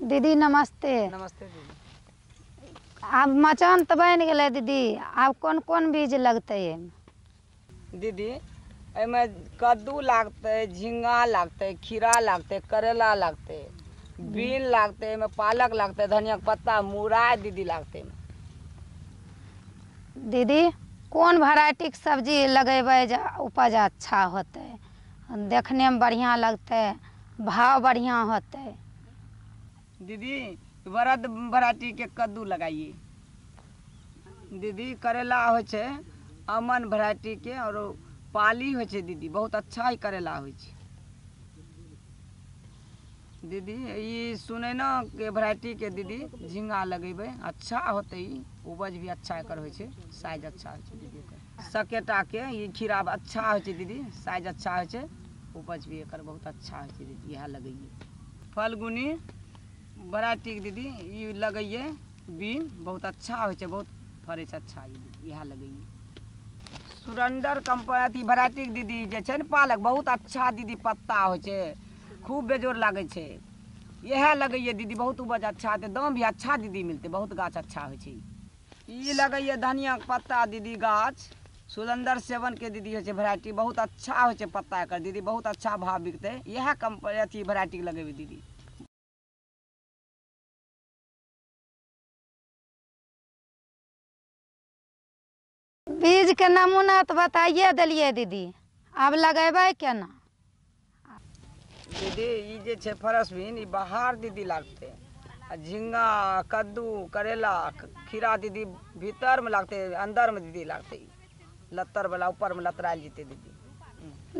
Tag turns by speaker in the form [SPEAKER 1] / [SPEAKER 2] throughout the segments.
[SPEAKER 1] दीदी नमस्ते।
[SPEAKER 2] नमस्ते दीदी।
[SPEAKER 1] आब मचान तो बन गेलै दीदी आब कोन कोन बीज लगते
[SPEAKER 2] दीदी एहिमे कद्दू लागतै झींगा लागतै खीरा लागतै करेला लागतै बीन लागतै पालक लागतै धनियाके पत्ता मुरइ दीदी लागतै
[SPEAKER 1] दीदी कोन वेराइटीके सब्ज़ी लगेबै जे उपज अच्छा होते? देखने में बढ़िया लगते भाव बढ़िया होतै।
[SPEAKER 2] दीदी बरद वेराइटीके कद्दू लगाइए। दीदी, करेला छै, अमन वेराइटीके और पाली छै दीदी, बहुत अच्छा ही करेला छै। दीदी, ई सुनैनाके वेराइटीके दीदी, झिंगा लगेबै अच्छा होतै ई उपज भी अच्छा एकर होइ छै, साइज़ अच्छा छै दीदी एकर। सकेटाके खीरा अच्छा छै दीदी, साइज़ अच्छा छै, उपज भी एकर बहुत अच्छा छै दीदी इएह लगैए फल्गुनी वेराइटीके दीदी ई लगैए बीन बहुत अच्छा छै, बहुत फड़ै छै अच्छा दीदी इएह लगैए सुरंडर कंपनी, अथी वेराइटीके दीदी, जे छै ने पालक, बहुत अच्छा दीदी, पत्ता छै, खूब बेजोड़ लागै छै। इएह दीदी, बहुत उपज अच्छा हेतै, दाम भी अच्छा दीदी मिलतै, बहुत गाछ अच्छा ई लगैए धनियाके पत्ता दीदी, गाछ, सुरेंदर सेवनके दीदी होइ छै वेराइटी बहुत अच्छा छै पत्ता एकर, दीदी बहुत अच्छा भाव बिकतै। इएह कंपनी, अथी वेराइटीके लगेबै दीदी।
[SPEAKER 1] बीजके नमूना तऽ बताइए देलियै दीदी। आब लगेबै केना?
[SPEAKER 2] दीदी ई जे छै फरसबीन ई बाहर दीदी लागतै। आ झिंगा कद्दू करेला खीरा दीदी भीतरमे लागतै अन्दरमे दीदी लागतै। ई लत्तरवला ऊपरमे लतरायल जेतै दीदी।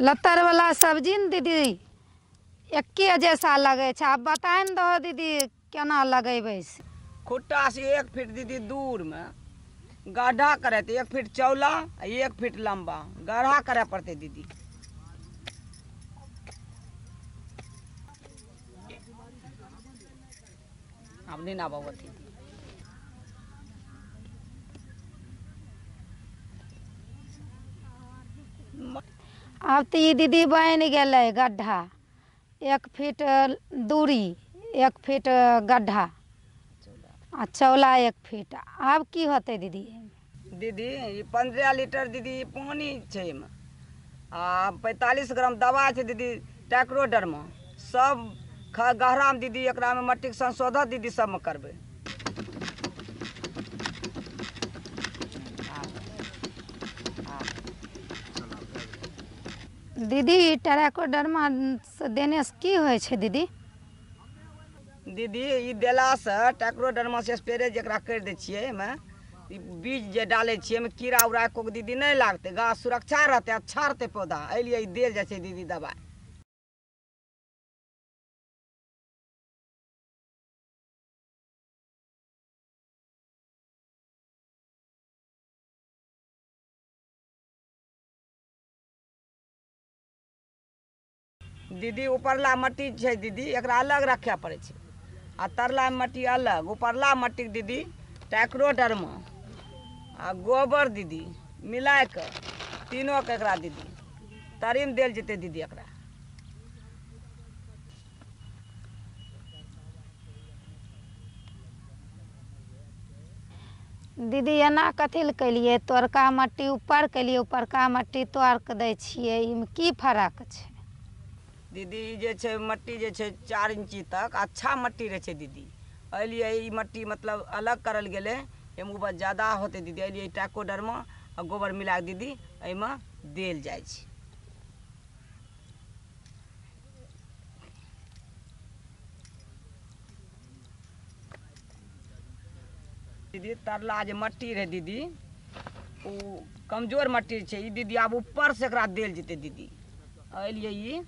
[SPEAKER 1] लत्तरवला सब्ज़ी ने दीदी एक्के जैसा लगै छै। आब बताए ने दहो दीदी केना लगेबै
[SPEAKER 2] खुट्टा से एक फीट दीदी दूरमे। गड्ढा करे तऽ एक फीट चौला एक फीट लंबा। गड्ढा करे पड़तै दीदी। आब नहीं ना बाबू अथी।
[SPEAKER 1] आब तऽ दीदी बनि गेलै गड्ढा। एक फीट दूरी, एक फीट गड्ढा। आ चौला एक फीट। आब की होतै दीदी?
[SPEAKER 2] दीदी ई पंद्रह लीटर दीदी पानी छै एहिमे। आ पैंतालीस ग्राम दवा छै दीदी टैक्रोडरमे। सब ख गहरामे दीदी एकरामे मट्टीके संशोधन दीदी सबमे करबै।
[SPEAKER 1] दीदी ट्राइकोडर्मा से देने से की होइ छै दीदी?
[SPEAKER 2] दीदी, ई देलासँ टैक्रोडरमा से स्प्रे जकरा करि दै बीज जे डालै छियै, एहिमे कीड़ा उड़ा एको दीदी नहि लागतै, गाछ सुरक्षा रहतै अच्छा रहतै पौधा, एहि लिए ई देल जाइ दीदी दवाइ दीदी, ऊपरला मट्टी छै दीदी, एकरा अलग रखे पड़ै छै। आ तरला मट्टी अलग, उपरला मट्टी दीदी टैक्रोडरमे आ गोबर दीदी, मिलाय कऽ तीनोके एकरा दीदी। तरीमे दिल जेतै दीदी एकरा।
[SPEAKER 1] दीदी, एना कथी लए केलियै तोरका मट्टी, ऊपर केलियै ऊपरका मट्टी तोड़ कऽ दै छियै। की फ़र्क छै?
[SPEAKER 2] दीदी जे छै, मट्टी जे छै, चारि इंची तक अच्छा मट्टी रहै छै दीदी। एहि ई मट्टी मतलब अलग करल गेलै एहिमे उपज ज़्यादा होतै दीदी। एहि लिए टैकोडरमे आ गोबर मिलाकऽ दीदी, एहिमे देल जाइ छै। दीदी, तरला जे मट्टी रहै दीदी, ओ कमज़ोर मट्टी छै। ई दीदी आब ऊपर से एकरा देल जेतै दीदी। एहि ई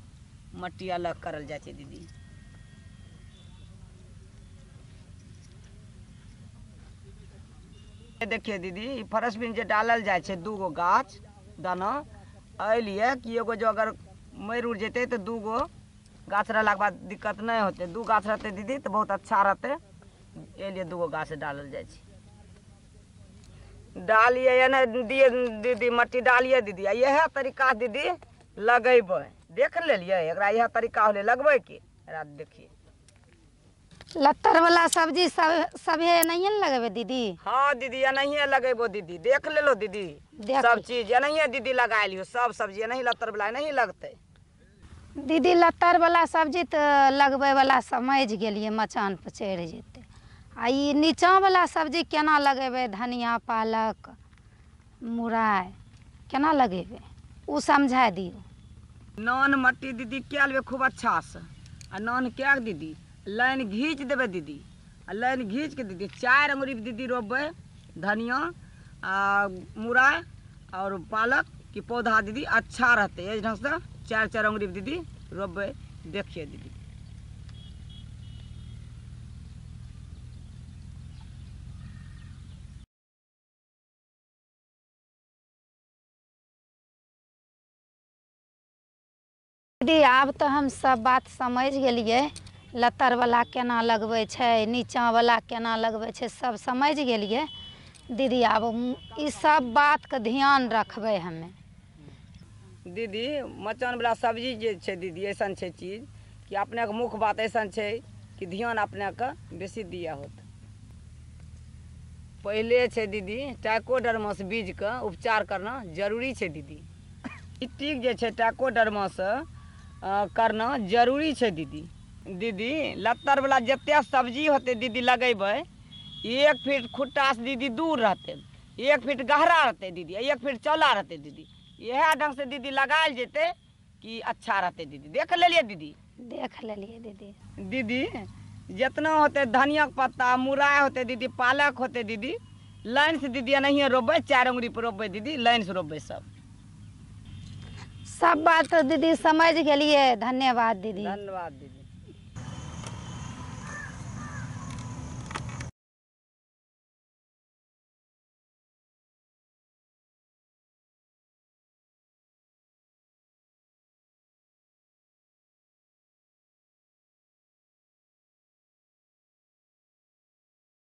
[SPEAKER 2] मट्टी अलग करल छै दीदी। देखिए दीदी, ई फरसबीन जे डालल छै दू गो गाछ, दाना एहि लिए कि एगो जो अगर मरि उड़ जेतै तऽ दू गो गाछ रहलाके बाद दिक्कत नहि होतै। दू गाछ रहतै दीदी तऽ बहुत अच्छा रहतै। एहि लिए दू गो गाछ डालल छै। डालिए दिए दीदी, मट्टी डालिए दीदी। आ इएह तरीका दीदी। लगेबै। देख लेलियै एकरा इएह तरीका होलै लगबैके एकरा देखिए।
[SPEAKER 1] लत्तर वाला सब्ज़ी सब सभे नहीं न लगेबे दीदी?
[SPEAKER 2] हाँ दीदी एनाहिए लगेबो दीदी। देख लेलो दीदी। सब चीज़ एनाहिए दीदी लगा लियो। सब सब्ज़ी एनाही लत्तर वाला नहीं लगते।
[SPEAKER 1] दीदी लत्तर वाला सब्ज़ी तऽ लगबै वाला समझ गेलियै मचान पर चढ़ि जेतै। आ ई नीचाँ वाला सब्ज़ी केना लगेबै? धनिया पालक मुरइ केना लगेबै? ओ समझा दियो।
[SPEAKER 2] नान मट्टी दीदी क्या लेबे खूब अच्छा से। आ नान क्या दीदी? लाइन घीच देबे दीदी। आ लाइन घीच के दीदी चार अंगुरी दीदी रोपबे। धनिया, आ मुरा और पालक के पौधा दीदी अच्छा रहते। ढंग से चार चार अंगुरी दीदी रोपबे। देखिए दीदी।
[SPEAKER 1] दीदी आब तऽ हम सब बात समझ गेलियै। लत्तर वाला केना लगबै नीचाँ वाला केना लगबै सब समझ गेलियै। दीदी, आब ई सब बातके ध्यान रखबै हमें।
[SPEAKER 2] दीदी मचान वाला सब्ज़ी दीदी, ऐसन छै चीज़ कि अपनेके मुख्य बात ऐसन छै कि ध्यान अपनेके बेसी दिए होत। पहिले छै दीदी टाइकोडर्मास बीजके उपचार करना ज़रूरी छै दीदी। मिट्टीके जे छै करना ज़रूरी छै दीदी। दीदी लत्तर वाला जतेक सब्ज़ी होतै दीदी लगेबै एक फीट खुट्टासँ दीदी दूर रहतै। एक फीट गहरा रहतै दीदी एक फीट चौला रहतै दीदी। इएह ढंग से दीदी लगायल जेतै कि अच्छा रहतै दीदी। देख लेलियै दीदी?
[SPEAKER 1] देख लेलियै दीदी।
[SPEAKER 2] दीदी जितना होते धनिया के पत्ता मुरइ होते दीदी पालक होते दीदी लाइन से दीदी एनाहिए रोपबै चारि अंगुरी पर रोपबै दीदी लाइन से रोपबै सब।
[SPEAKER 1] सब बात तो दीदी समझ गए धन्यवाद दीदी।
[SPEAKER 2] धन्यवाद दीदी।